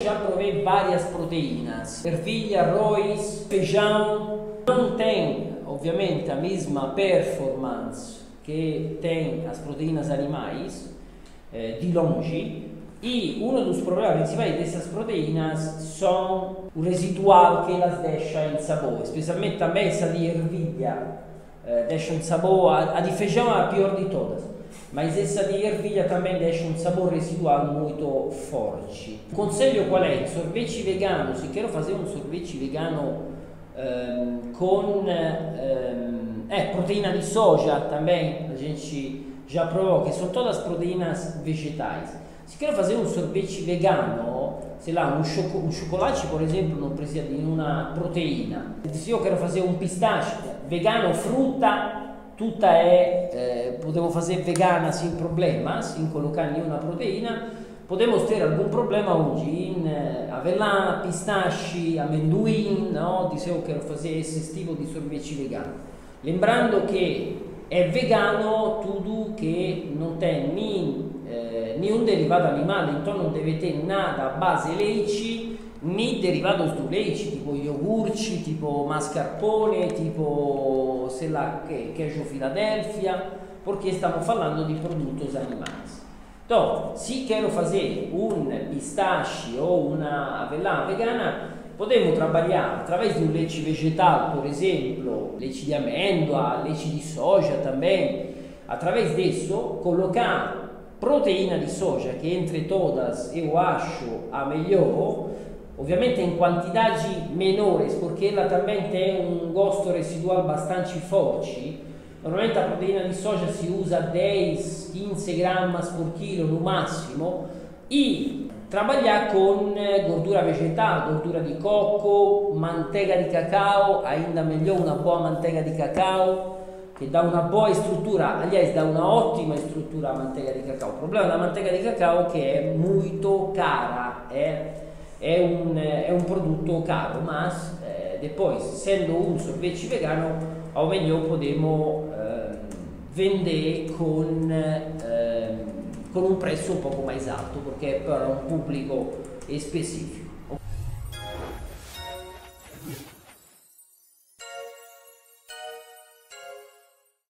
Já provei várias proteínas, ervilha, arroz, feijão. Não tem, obviamente, a mesma performance que tem as proteínas animais, eh, de longe. E um dos problemas principais dessas proteínas são o residual que elas deixam em sabor, especialmente também essa de ervilha, eh, deixa um sabor, a, a de feijão é a pior de todas mas essa de ervilha também deixa um sabor residual muito forte. O conselho qual é? Sorvete vegano, se quero fazer um sorvete vegano um, com um, é, proteína de soja também, a gente já provou que são todas proteínas vegetais. Se quero fazer um sorvete vegano, sei lá, um, choco, um chocolate, por exemplo, não precisa de uma proteína. Se eu quero fazer um pistache vegano, frutta, tutta è, eh, potevo fare vegana sin problema, sin colocar nenhuma proteína, podemos ter algum problema hoje em eh, avelã, pistache, amendoim, no? se eu quero fazer esse tipo de sorvete vegano. Lembrando che è vegano tudo che non tem nem, eh, nenhum derivado animale, então não deve ter nada a base leite, ni derivados do leite, tipo iogurte, tipo mascarpone, tipo sei lá, queijo Filadélfia, porque estamos falando de produtos animais. Então, se quero fazer um pistache ou uma avelã vegana, podemos trabalhar através um leite vegetal, por exemplo, leite de amêndoa, leite de soja também. Através disso, colocar proteína de soja, que entre todas eu acho a melhor, Ovviamente in quantità menores, perché também tem um gosto residual bastante forte. Normalmente a proteína di soja si usa 10-15 grammas por quilo no máximo e trabalhar com gordura vegetal, gordura di cocco, manteiga di cacao, ainda melhor una boa manteiga di cacao che dà una buona struttura, aliás dà una ottima struttura a manteiga di cacao. Il problema della manteiga di cacao è che è molto cara, eh? È un, è un prodotto caro, ma eh, depois, essendo un sorvete vegano, ao melhor podemos eh, vender con, eh, con un prezzo un poco mais alto, perché per un pubblico specifico.